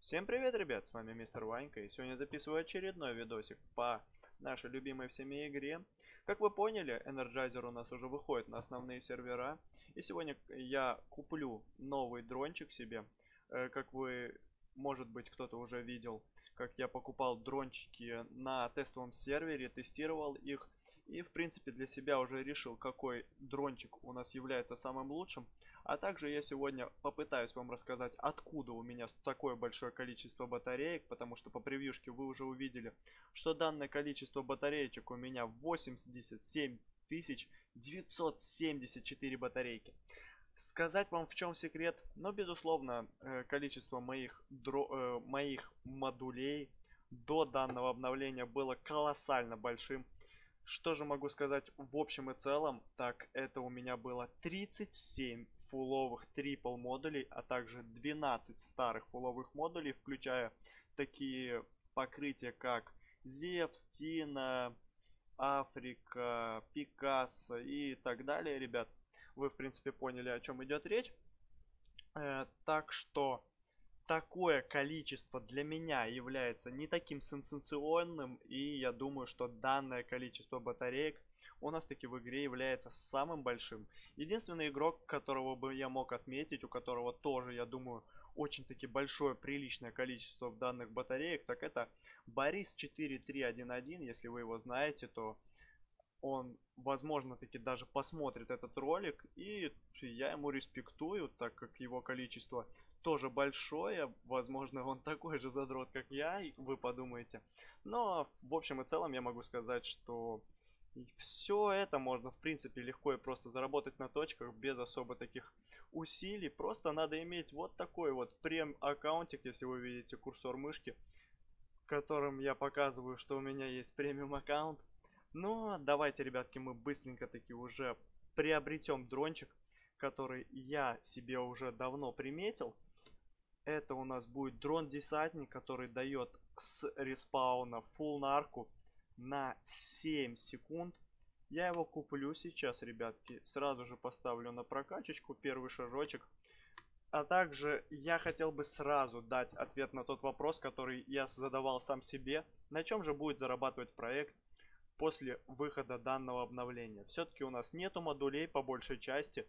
Всем привет, ребят, с вами мистер Ванька, и сегодня записываю очередной видосик по нашей любимой всеми игре. Как вы поняли, Energizer у нас уже выходит на основные сервера, и сегодня я куплю новый дрончик себе. Э, как вы, может быть, кто-то уже видел, как я покупал дрончики на тестовом сервере, тестировал их, и, в принципе, для себя уже решил, какой дрончик у нас является самым лучшим. А также я сегодня попытаюсь вам рассказать, откуда у меня такое большое количество батареек, потому что по превьюшке вы уже увидели, что данное количество батареечек у меня 87 974 батарейки. Сказать вам в чем секрет? Но, безусловно, э, количество моих, дро, э, моих модулей до данного обновления было колоссально большим. Что же могу сказать в общем и целом? Так, это у меня было 37 фуловых трипл модулей, а также 12 старых фуловых модулей, включая такие покрытия, как Зевс, Тина, Африка, Пикассо и так далее, ребят. Вы, в принципе, поняли, о чем идет речь. Э, так что такое количество для меня является не таким сенсационным, и я думаю, что данное количество батареек у нас таки в игре является самым большим. Единственный игрок, которого бы я мог отметить, у которого тоже, я думаю, очень-таки большое приличное количество данных батареек, так это Борис 4311, если вы его знаете, то он, возможно, таки даже посмотрит этот ролик, и я ему респектую, так как его количество тоже большое, возможно, он такой же задрот, как я, вы подумаете. Но, в общем и целом, я могу сказать, что все это можно, в принципе, легко и просто заработать на точках, без особо таких усилий. Просто надо иметь вот такой вот прем-аккаунтик, если вы видите курсор мышки, которым я показываю, что у меня есть премиум аккаунт. Но давайте, ребятки, мы быстренько таки уже приобретем дрончик, который я себе уже давно приметил. Это у нас будет дрон-десантник, который дает с респауна full нарку на 7 секунд. Я его куплю сейчас, ребятки. Сразу же поставлю на прокачечку первый шажочек. А также я хотел бы сразу дать ответ на тот вопрос, который я задавал сам себе. На чем же будет зарабатывать проект после выхода данного обновления? Все-таки у нас нету модулей по большей части.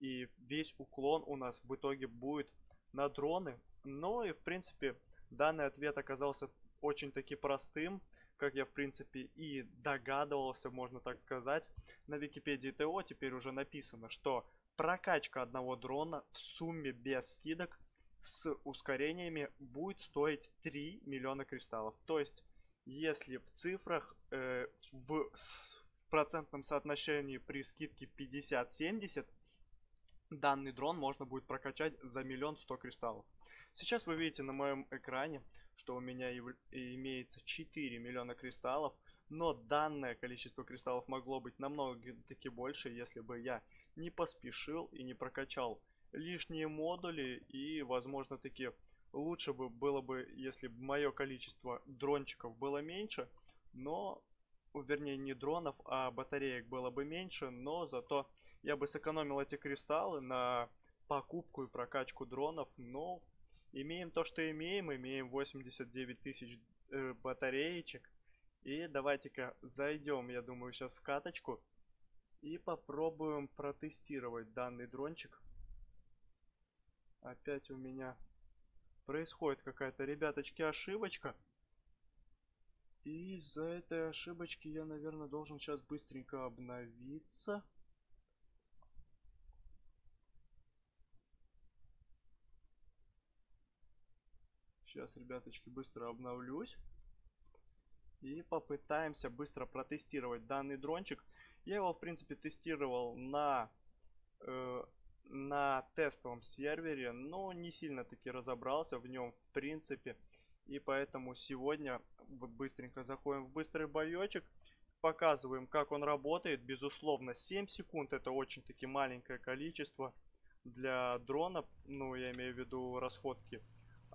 И весь уклон у нас в итоге будет на дроны. Ну и в принципе данный ответ оказался очень таки простым как я в принципе и догадывался, можно так сказать. На Википедии ТО теперь уже написано, что прокачка одного дрона в сумме без скидок с ускорениями будет стоить 3 миллиона кристаллов. То есть, если в цифрах, э, в, в процентном соотношении при скидке 50-70, данный дрон можно будет прокачать за миллион сто кристаллов. Сейчас вы видите на моем экране, что у меня имеется 4 миллиона кристаллов, но данное количество кристаллов могло быть намного таки больше, если бы я не поспешил и не прокачал лишние модули, и возможно таки лучше бы было бы, если бы мое количество дрончиков было меньше, но, вернее не дронов, а батареек было бы меньше, но зато я бы сэкономил эти кристаллы на покупку и прокачку дронов, но Имеем то, что имеем. Имеем 89 тысяч э, батареечек. И давайте-ка зайдем, я думаю, сейчас в каточку. И попробуем протестировать данный дрончик. Опять у меня происходит какая-то, ребяточки, ошибочка. И из-за этой ошибочки я, наверное, должен сейчас быстренько обновиться. Сейчас, ребяточки, быстро обновлюсь. И попытаемся быстро протестировать данный дрончик. Я его, в принципе, тестировал на, э, на тестовом сервере, но не сильно таки разобрался в нем, в принципе. И поэтому сегодня быстренько заходим в быстрый боечек. Показываем, как он работает. Безусловно, 7 секунд это очень-таки маленькое количество для дрона. Ну, я имею в виду расходки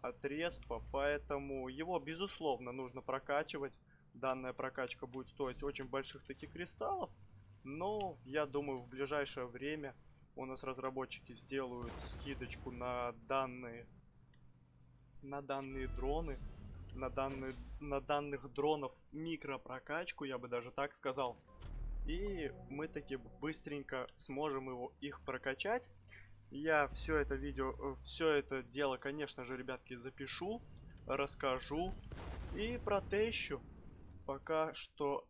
от респа, поэтому его, безусловно, нужно прокачивать. Данная прокачка будет стоить очень больших таких кристаллов, но я думаю, в ближайшее время у нас разработчики сделают скидочку на данные на данные дроны, на, данные, на данных дронов микропрокачку, я бы даже так сказал. И мы таки быстренько сможем его, их прокачать. Я все это видео, все это дело, конечно же, ребятки, запишу, расскажу и протещу. Пока что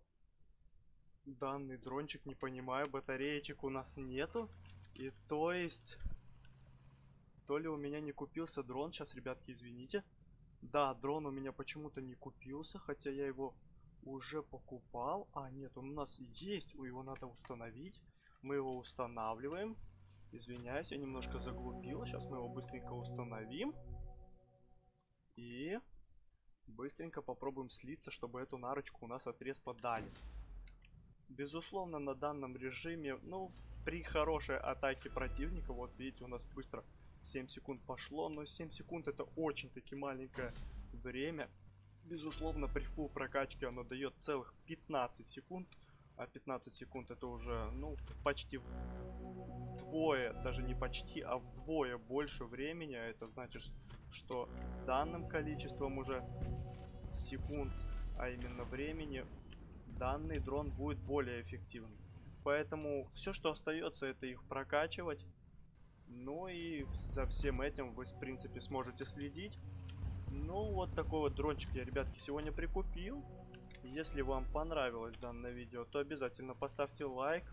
данный дрончик, не понимаю, батареечек у нас нету. И то есть... То ли у меня не купился дрон, сейчас, ребятки, извините. Да, дрон у меня почему-то не купился, хотя я его уже покупал. А, нет, он у нас есть, его надо установить. Мы его устанавливаем. Извиняюсь, я немножко заглупил. Сейчас мы его быстренько установим. И быстренько попробуем слиться, чтобы эту нарочку у нас отрез подали. Безусловно, на данном режиме, ну, при хорошей атаке противника, вот видите, у нас быстро 7 секунд пошло, но 7 секунд это очень-таки маленькое время. Безусловно, при фул прокачке оно дает целых 15 секунд, а 15 секунд это уже, ну, почти вдвое, даже не почти, а вдвое больше времени. А это значит, что с данным количеством уже секунд, а именно времени, данный дрон будет более эффективным. Поэтому все, что остается, это их прокачивать. Ну и за всем этим вы, в принципе, сможете следить. Ну, вот такой вот дрончик я, ребятки, сегодня прикупил. Если вам понравилось данное видео, то обязательно поставьте лайк.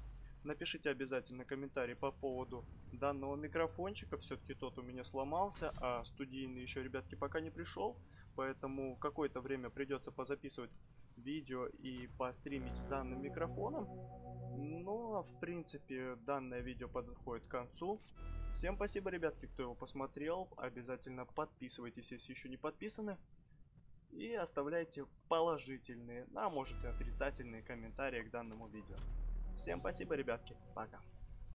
Напишите обязательно комментарий по поводу данного микрофончика. Все-таки тот у меня сломался, а студийный еще, ребятки, пока не пришел. Поэтому какое-то время придется позаписывать видео и постримить с данным микрофоном. Но, в принципе, данное видео подходит к концу. Всем спасибо, ребятки, кто его посмотрел. Обязательно подписывайтесь, если еще не подписаны. И оставляйте положительные, а может и отрицательные комментарии к данному видео. Всем спасибо, ребятки. Пока.